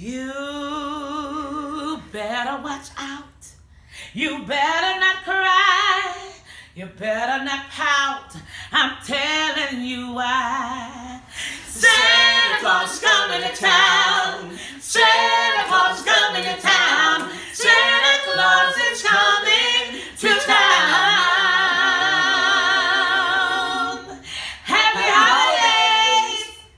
You better watch out. You better not cry. You better not pout. I'm telling you why. Santa Claus.